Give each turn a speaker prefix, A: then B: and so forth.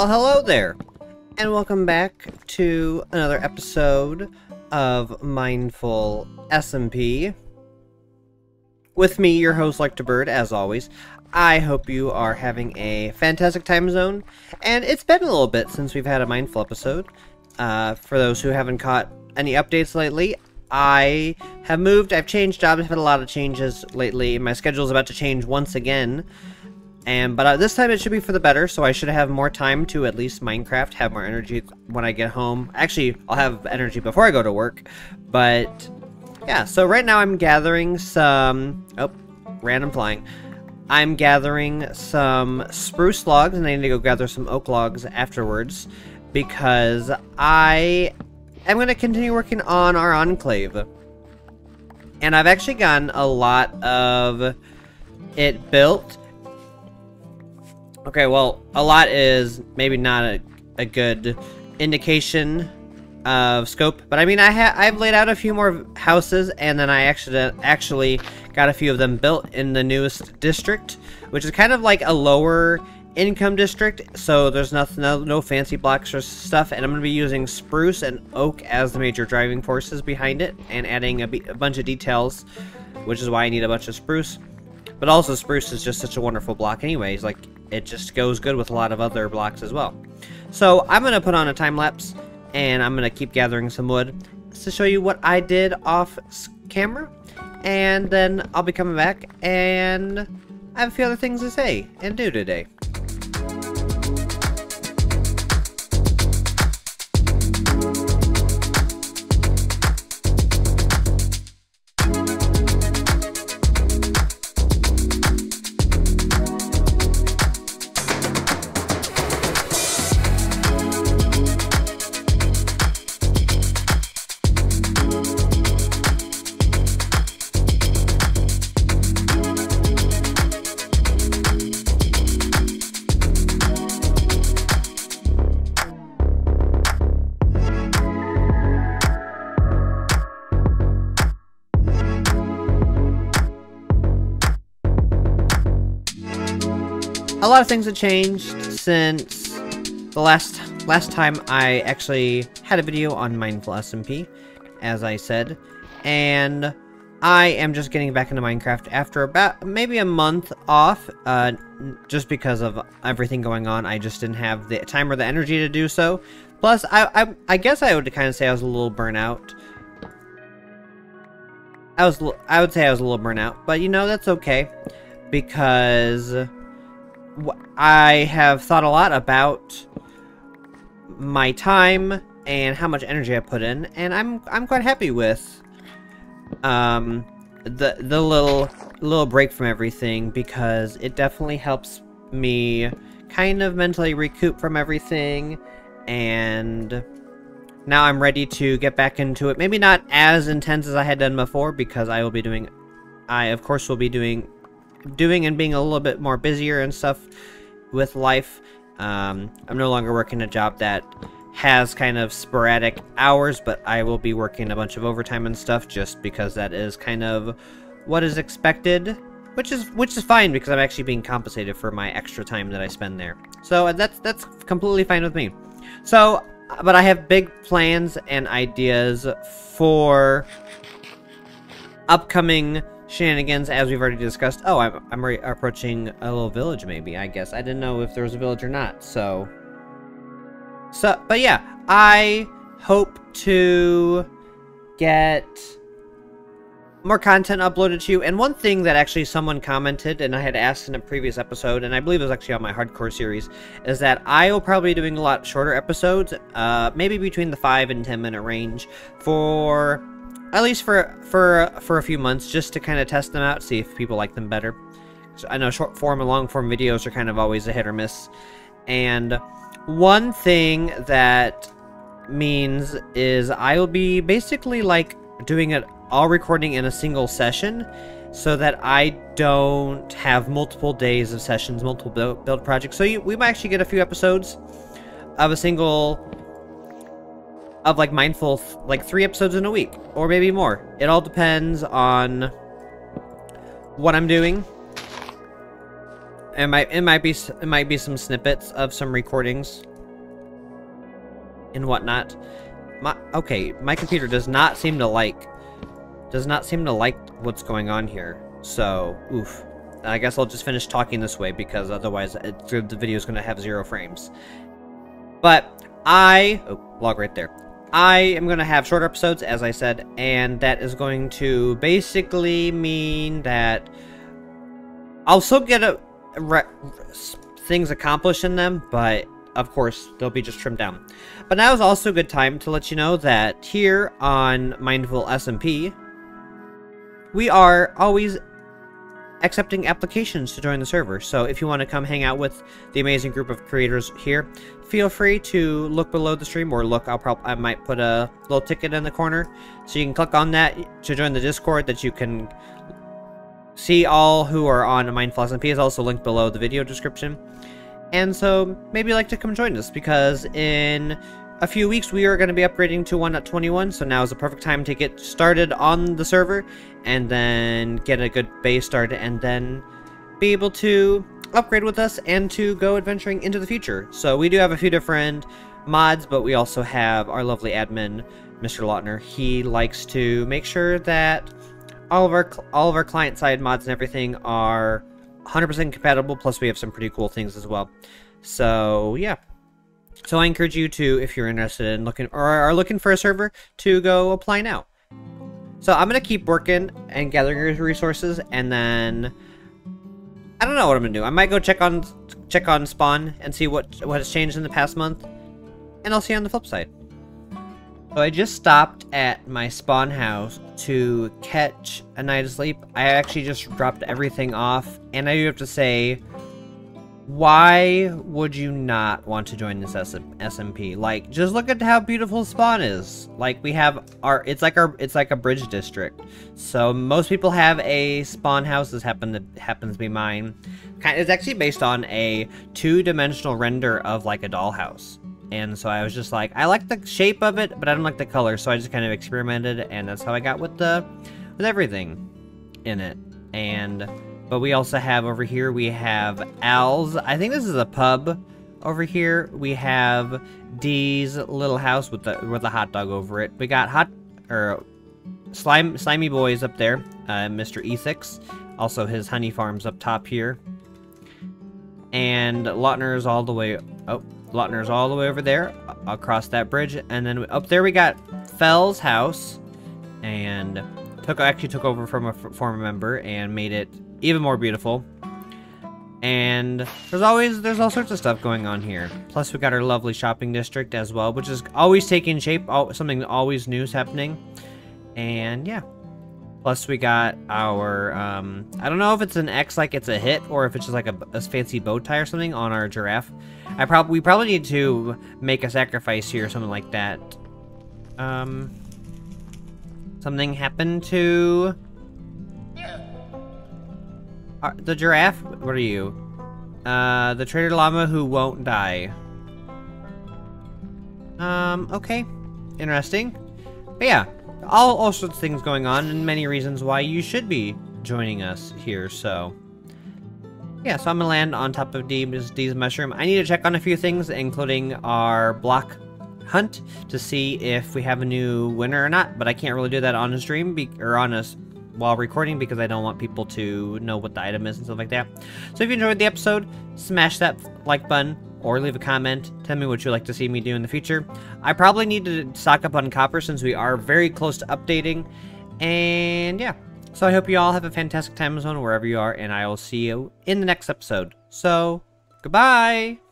A: Well, hello there, and welcome back to another episode of Mindful SMP. With me, your host, Lectabird, as always. I hope you are having a fantastic time zone, and it's been a little bit since we've had a Mindful episode. Uh, for those who haven't caught any updates lately, I have moved, I've changed jobs, I've had a lot of changes lately. My schedule is about to change once again. And But uh, this time it should be for the better, so I should have more time to at least Minecraft, have more energy when I get home. Actually, I'll have energy before I go to work. But, yeah, so right now I'm gathering some... Oh, random flying. I'm gathering some spruce logs, and I need to go gather some oak logs afterwards. Because I am going to continue working on our enclave. And I've actually gotten a lot of it built Okay, well, a lot is maybe not a, a good indication of scope, but I mean, I ha I've laid out a few more houses, and then I actually actually got a few of them built in the newest district, which is kind of like a lower income district, so there's nothing, no, no fancy blocks or stuff, and I'm going to be using spruce and oak as the major driving forces behind it, and adding a, a bunch of details, which is why I need a bunch of spruce. But also, spruce is just such a wonderful block anyways, like, it just goes good with a lot of other blocks as well. So I'm going to put on a time lapse and I'm going to keep gathering some wood to show you what I did off camera. And then I'll be coming back and I have a few other things to say and do today. A lot of things have changed since the last last time I actually had a video on Mindful SMP, as I said, and I am just getting back into Minecraft after about maybe a month off, uh, just because of everything going on. I just didn't have the time or the energy to do so. Plus, I I, I guess I would kind of say I was a little burnout. I was I would say I was a little burnout, but you know that's okay because I have thought a lot about my time and how much energy I put in, and I'm I'm quite happy with um the the little little break from everything because it definitely helps me kind of mentally recoup from everything and now I'm ready to get back into it. Maybe not as intense as I had done before because I will be doing I of course will be doing doing and being a little bit more busier and stuff with life. Um, I'm no longer working a job that has kind of sporadic hours, but I will be working a bunch of overtime and stuff just because that is kind of what is expected, which is which is fine because I'm actually being compensated for my extra time that I spend there. So that's that's completely fine with me. So, but I have big plans and ideas for upcoming shenanigans, as we've already discussed. Oh, I'm, I'm approaching a little village, maybe, I guess. I didn't know if there was a village or not, so... So, but yeah, I hope to get more content uploaded to you. And one thing that actually someone commented, and I had asked in a previous episode, and I believe it was actually on my hardcore series, is that I will probably be doing a lot shorter episodes, uh, maybe between the 5 and 10 minute range, for at least for for for a few months, just to kind of test them out, see if people like them better. So I know short form and long form videos are kind of always a hit or miss. And one thing that means is I will be basically like doing it all recording in a single session so that I don't have multiple days of sessions, multiple build, build projects. So you, we might actually get a few episodes of a single of like mindful like three episodes in a week or maybe more it all depends on what i'm doing it might it might be it might be some snippets of some recordings and whatnot. My okay, my computer does not seem to like does not seem to like what's going on here. So, oof. I guess I'll just finish talking this way because otherwise it, the video is going to have zero frames. But I oh, log right there. I am going to have short episodes, as I said, and that is going to basically mean that I'll still get a, a things accomplished in them, but of course, they'll be just trimmed down. But now is also a good time to let you know that here on Mindful SMP, we are always accepting applications to join the server. So if you want to come hang out with the amazing group of creators here, feel free to look below the stream or look, I'll probably, I might put a little ticket in the corner. So you can click on that to join the Discord that you can see all who are on Mindful SMP is also linked below the video description. And so maybe you'd like to come join us because in a few weeks we are going to be upgrading to 1.21 so now is the perfect time to get started on the server and then get a good base started and then be able to upgrade with us and to go adventuring into the future. So we do have a few different mods, but we also have our lovely admin, Mr. Lautner. He likes to make sure that all of our all of our client side mods and everything are 100% compatible. Plus, we have some pretty cool things as well. So yeah. So I encourage you to, if you're interested in looking or are looking for a server, to go apply now. So I'm gonna keep working and gathering resources, and then I don't know what I'm gonna do. I might go check on check on spawn and see what what has changed in the past month, and I'll see you on the flip side. So I just stopped at my spawn house to catch a night of sleep. I actually just dropped everything off, and I do have to say, why would you not want to join this SMP? Like, just look at how beautiful Spawn is. Like, we have our, it's like our, it's like a bridge district. So most people have a Spawn house. This happen to, happens to be mine. It's actually based on a two-dimensional render of like a dollhouse. And so I was just like, I like the shape of it, but I don't like the color. So I just kind of experimented, and that's how I got with the, with everything in it. And but we also have over here, we have Al's. I think this is a pub over here. We have Dee's little house with the with a hot dog over it. We got hot or slime slimy boys up there. Uh, Mr. Ethiqs. Also his honey farms up top here. And Lautner's all the way. Oh, Lautner's all the way over there across that bridge. And then up there we got Fell's house. And took actually took over from a former member and made it even more beautiful. And there's always, there's all sorts of stuff going on here. Plus we got our lovely shopping district as well, which is always taking shape, something always new is happening. And yeah. Plus we got our, um, I don't know if it's an X like it's a hit, or if it's just like a, a fancy bow tie or something on our giraffe. I probably, we probably need to make a sacrifice here or something like that. Um, something happened to uh, the giraffe? What are you? Uh, the trader llama who won't die. Um, okay. Interesting. But yeah, all, all sorts of things going on and many reasons why you should be joining us here, so... Yeah, so I'm gonna land on top of Dee's mushroom. I need to check on a few things, including our block hunt, to see if we have a new winner or not, but I can't really do that on a stream, or on a while recording because I don't want people to know what the item is and stuff like that. So if you enjoyed the episode, smash that like button or leave a comment. Tell me what you'd like to see me do in the future. I probably need to stock up on copper since we are very close to updating. And yeah, so I hope you all have a fantastic time zone wherever you are, and I will see you in the next episode. So, goodbye!